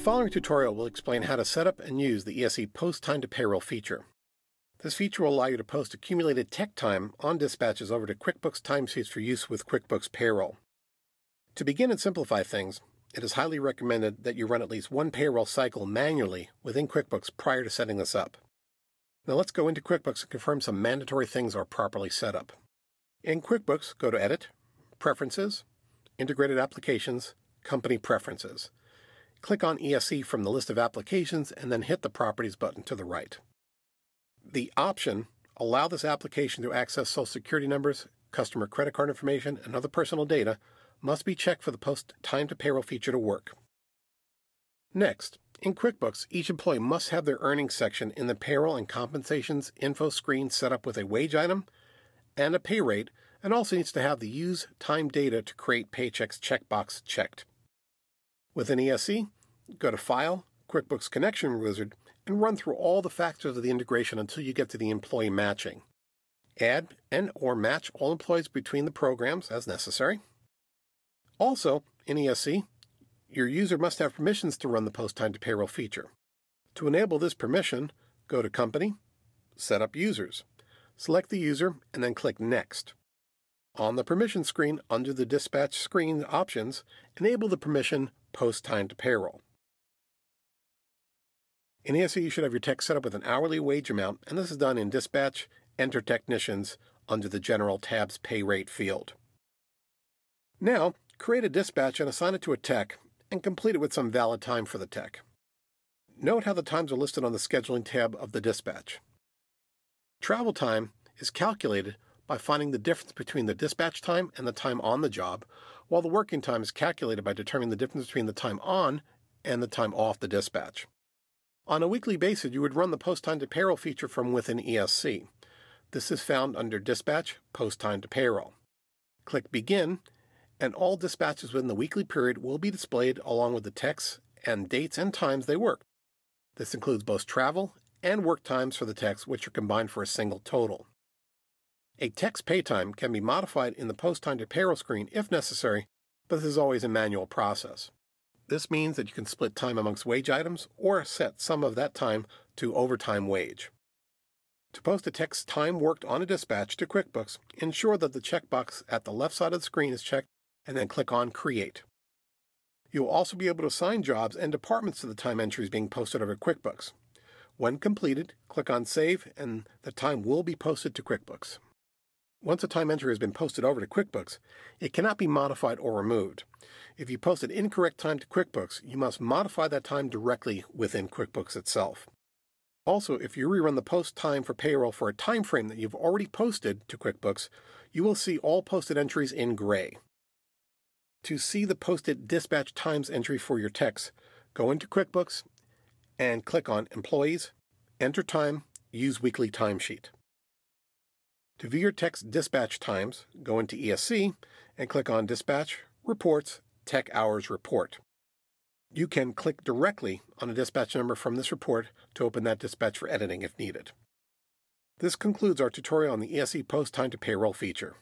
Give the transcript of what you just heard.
following tutorial will explain how to set up and use the ESC Post Time to Payroll feature. This feature will allow you to post accumulated tech time on dispatches over to QuickBooks timesheets for use with QuickBooks Payroll. To begin and simplify things, it is highly recommended that you run at least one payroll cycle manually within QuickBooks prior to setting this up. Now let's go into QuickBooks and confirm some mandatory things are properly set up. In QuickBooks, go to Edit, Preferences, Integrated Applications, Company Preferences. Click on ESC from the list of applications and then hit the Properties button to the right. The option Allow this application to access Social Security numbers, customer credit card information, and other personal data must be checked for the post time to payroll feature to work. Next, in QuickBooks, each employee must have their earnings section in the payroll and compensations info screen set up with a wage item and a pay rate, and also needs to have the use time data to create paychecks checkbox checked. Within ESC, go to File, QuickBooks Connection Wizard, and run through all the factors of the integration until you get to the employee matching. Add and or match all employees between the programs as necessary. Also, in ESC, your user must have permissions to run the post time to payroll feature. To enable this permission, go to Company, Set up Users. Select the user and then click Next. On the permission screen under the dispatch screen options, enable the permission Post Time to Payroll. In ESC, you should have your tech set up with an hourly wage amount, and this is done in Dispatch, Enter Technicians under the General tab's Pay Rate field. Now, create a dispatch and assign it to a tech, and complete it with some valid time for the tech. Note how the times are listed on the Scheduling tab of the dispatch. Travel time is calculated by finding the difference between the dispatch time and the time on the job, while the working time is calculated by determining the difference between the time on and the time off the dispatch. On a weekly basis, you would run the post time to payroll feature from within ESC. This is found under Dispatch Post Time to Payroll. Click Begin, and all dispatches within the weekly period will be displayed along with the text and dates and times they work. This includes both travel and work times for the text, which are combined for a single total. A text pay time can be modified in the post time to payroll screen if necessary, but this is always a manual process. This means that you can split time amongst wage items or set some of that time to overtime wage. To post a text time worked on a dispatch to QuickBooks, ensure that the checkbox at the left side of the screen is checked and then click on Create. You will also be able to assign jobs and departments to the time entries being posted over QuickBooks. When completed, click on Save and the time will be posted to QuickBooks. Once a time entry has been posted over to QuickBooks, it cannot be modified or removed. If you post an incorrect time to QuickBooks, you must modify that time directly within QuickBooks itself. Also, if you rerun the post time for payroll for a time frame that you've already posted to QuickBooks, you will see all posted entries in gray. To see the posted dispatch times entry for your text, go into QuickBooks and click on Employees, Enter Time, Use Weekly Timesheet. To view your text dispatch times, go into ESC and click on Dispatch, Reports, Tech Hours Report. You can click directly on a dispatch number from this report to open that dispatch for editing if needed. This concludes our tutorial on the ESC Post Time to Payroll feature.